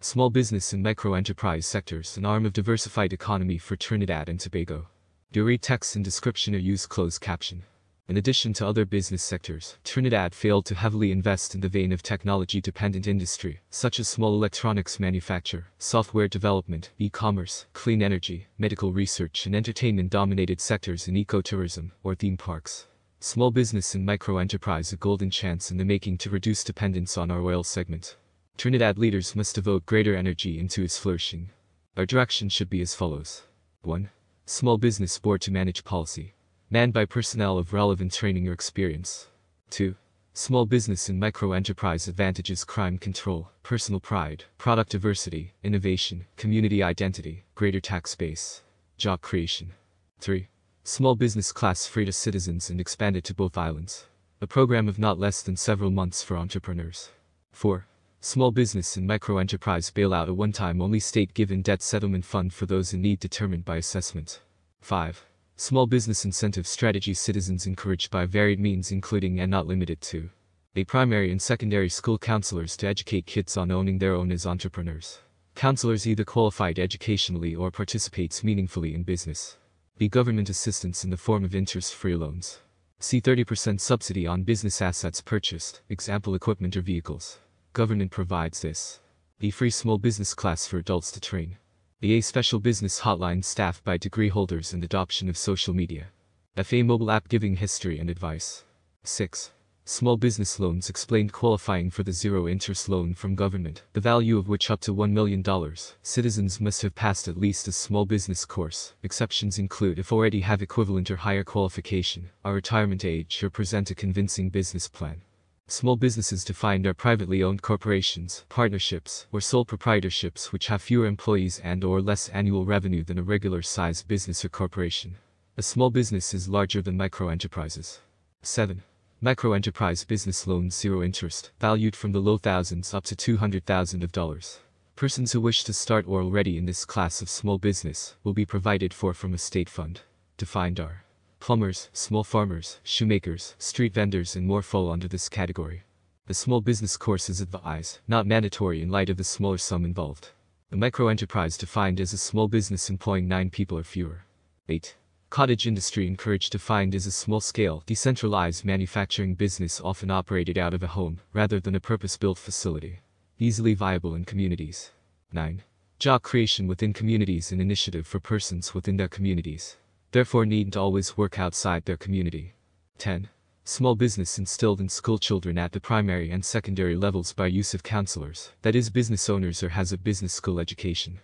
Small business and micro-enterprise sectors, an arm of diversified economy for Trinidad and Tobago. Read text and description or use closed caption. In addition to other business sectors, Trinidad failed to heavily invest in the vein of technology-dependent industry, such as small electronics manufacture, software development, e-commerce, clean energy, medical research and entertainment-dominated sectors in ecotourism, or theme parks. Small business and micro-enterprise a golden chance in the making to reduce dependence on our oil segment. Trinidad leaders must devote greater energy into its flourishing. Our direction should be as follows. 1. Small Business Board to manage policy manned by personnel of relevant training or experience. 2. Small business and micro-enterprise advantages crime control, personal pride, product diversity, innovation, community identity, greater tax base, job creation. 3. Small business class free to citizens and expanded to both islands. A program of not less than several months for entrepreneurs. 4. Small business and micro-enterprise bailout a one-time only state-given debt settlement fund for those in need determined by assessment. 5. Small business incentive strategy citizens encouraged by varied means including and not limited to a primary and secondary school counselors to educate kids on owning their own as entrepreneurs. Counselors either qualified educationally or participates meaningfully in business. B. Government assistance in the form of interest-free loans. C. 30% subsidy on business assets purchased, example equipment or vehicles. Government provides this. The Free small business class for adults to train. The A special business hotline staffed by degree holders and adoption of social media. FA mobile app giving history and advice. 6. Small business loans explained qualifying for the zero interest loan from government, the value of which up to $1 million. Citizens must have passed at least a small business course. Exceptions include if already have equivalent or higher qualification, are retirement age or present a convincing business plan. Small businesses defined are privately owned corporations, partnerships, or sole proprietorships which have fewer employees and or less annual revenue than a regular-sized business or corporation. A small business is larger than micro-enterprises. 7. Micro-enterprise business loans zero interest, valued from the low thousands up to 200,000 of dollars. Persons who wish to start or already in this class of small business will be provided for from a state fund. Defined are Plumbers, small farmers, shoemakers, street vendors and more fall under this category. The small business course is advised, not mandatory in light of the smaller sum involved. The microenterprise defined as a small business employing 9 people or fewer. 8. Cottage industry encouraged defined as a small-scale, decentralized manufacturing business often operated out of a home, rather than a purpose-built facility. Easily viable in communities. 9. Job creation within communities and initiative for persons within their communities therefore needn't always work outside their community. 10. Small business instilled in school children at the primary and secondary levels by use of counselors, that is business owners or has a business school education.